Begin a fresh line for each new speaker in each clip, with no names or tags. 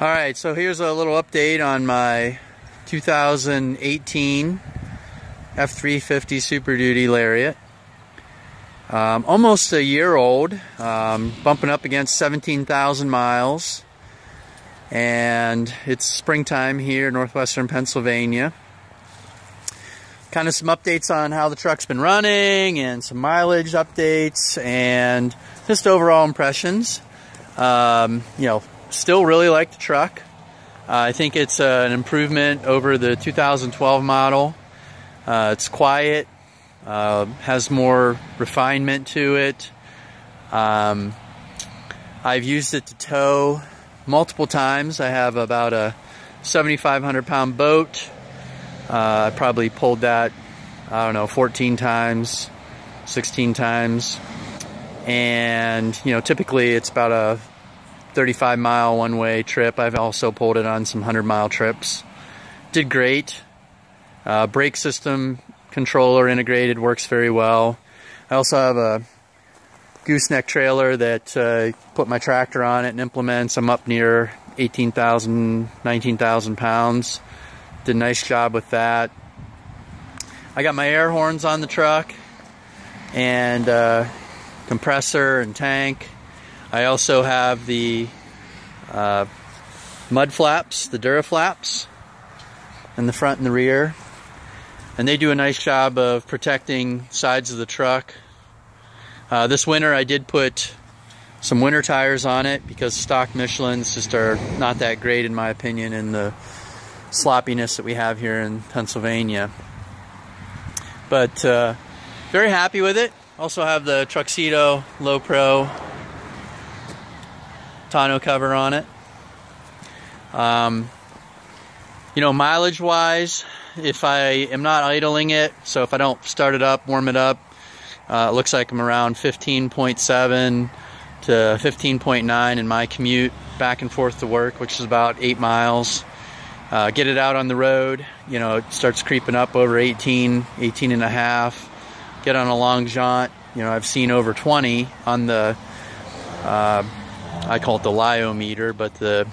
All right, so here's a little update on my 2018 F350 Super Duty Lariat. Um, almost a year old, um, bumping up against 17,000 miles. And it's springtime here, in northwestern Pennsylvania. Kind of some updates on how the truck's been running and some mileage updates and just overall impressions. Um, you know, still really like the truck. Uh, I think it's uh, an improvement over the 2012 model. Uh, it's quiet, uh, has more refinement to it. Um, I've used it to tow multiple times. I have about a 7,500 pound boat. Uh, I probably pulled that, I don't know, 14 times, 16 times. And, you know, typically it's about a 35 mile one way trip. I've also pulled it on some 100 mile trips. Did great. Uh, brake system controller integrated works very well. I also have a gooseneck trailer that uh, put my tractor on it and implements. I'm up near 18,000, 19,000 pounds. Did a nice job with that. I got my air horns on the truck and uh, compressor and tank. I also have the uh, mud flaps, the Dura flaps, in the front and the rear. And they do a nice job of protecting sides of the truck. Uh, this winter I did put some winter tires on it because stock Michelin's just are not that great in my opinion in the sloppiness that we have here in Pennsylvania. But uh, very happy with it. Also have the Truxedo Low Pro tonneau cover on it. Um, you know, mileage wise, if I am not idling it, so if I don't start it up, warm it up, uh, it looks like I'm around 15.7 to 15.9 in my commute back and forth to work, which is about eight miles. Uh, get it out on the road, you know, it starts creeping up over 18, 18 and a half. Get on a long jaunt, you know, I've seen over 20 on the uh, I call it the LIO meter, but the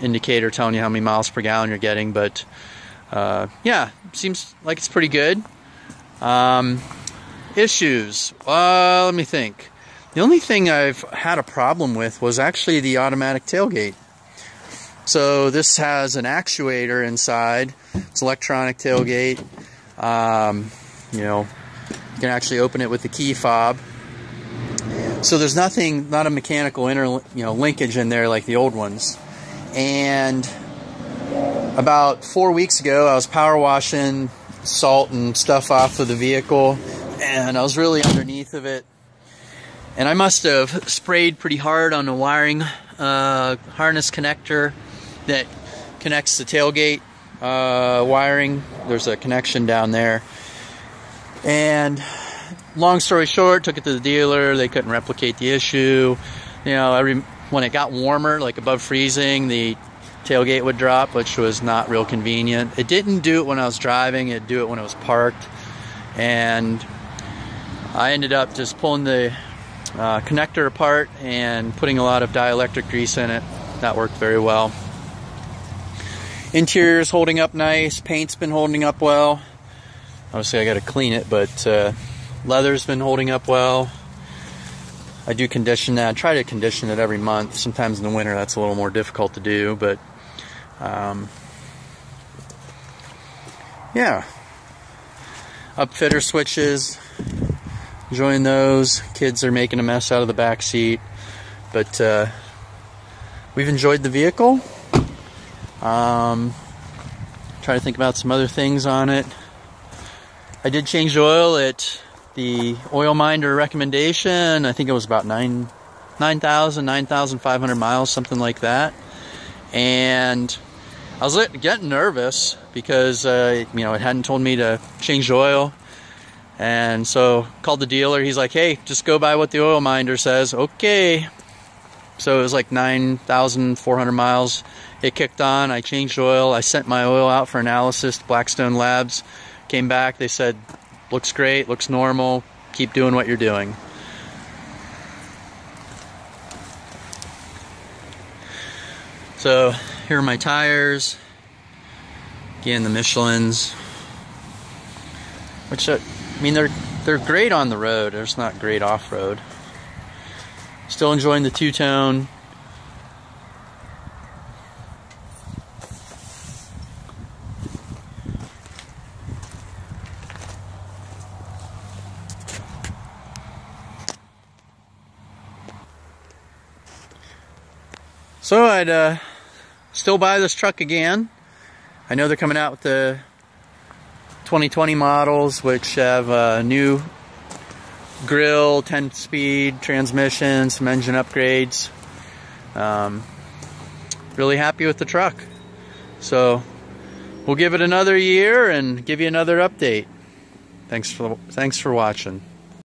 indicator telling you how many miles per gallon you're getting. But uh, yeah, seems like it's pretty good. Um, issues. Uh, let me think. The only thing I've had a problem with was actually the automatic tailgate. So this has an actuator inside. It's electronic tailgate. Um, you know, you can actually open it with the key fob. So there's nothing, not a mechanical inter, you know, linkage in there like the old ones. And about four weeks ago, I was power washing salt and stuff off of the vehicle, and I was really underneath of it. And I must have sprayed pretty hard on the wiring uh, harness connector that connects the tailgate uh, wiring. There's a connection down there. And long story short, took it to the dealer. They couldn't replicate the issue. You know, every when it got warmer, like above freezing, the tailgate would drop, which was not real convenient. It didn't do it when I was driving. It'd do it when it was parked, and I ended up just pulling the uh, connector apart and putting a lot of dielectric grease in it. That worked very well. Interior's holding up nice. Paint's been holding up well. Obviously, I got to clean it, but. Uh, Leather's been holding up well. I do condition that. I try to condition it every month. Sometimes in the winter that's a little more difficult to do, but um, yeah. Upfitter switches. Enjoying those. Kids are making a mess out of the back seat, but uh, we've enjoyed the vehicle. Um, try to think about some other things on it. I did change the oil at the oil minder recommendation. I think it was about nine, 9,000, 9,500 miles, something like that. And I was getting nervous because, uh, you know, it hadn't told me to change the oil. And so called the dealer. He's like, hey, just go by what the oil minder says. Okay. So it was like 9,400 miles. It kicked on. I changed oil. I sent my oil out for analysis to Blackstone Labs. Came back. They said Looks great, looks normal. Keep doing what you're doing. So here are my tires. Again, the Michelin's. Which, uh, I mean, they're, they're great on the road. They're just not great off-road. Still enjoying the two-tone. So I'd uh, still buy this truck again. I know they're coming out with the 2020 models, which have a new grill, 10-speed transmission, some engine upgrades. Um, really happy with the truck. So we'll give it another year and give you another update. Thanks for thanks for watching.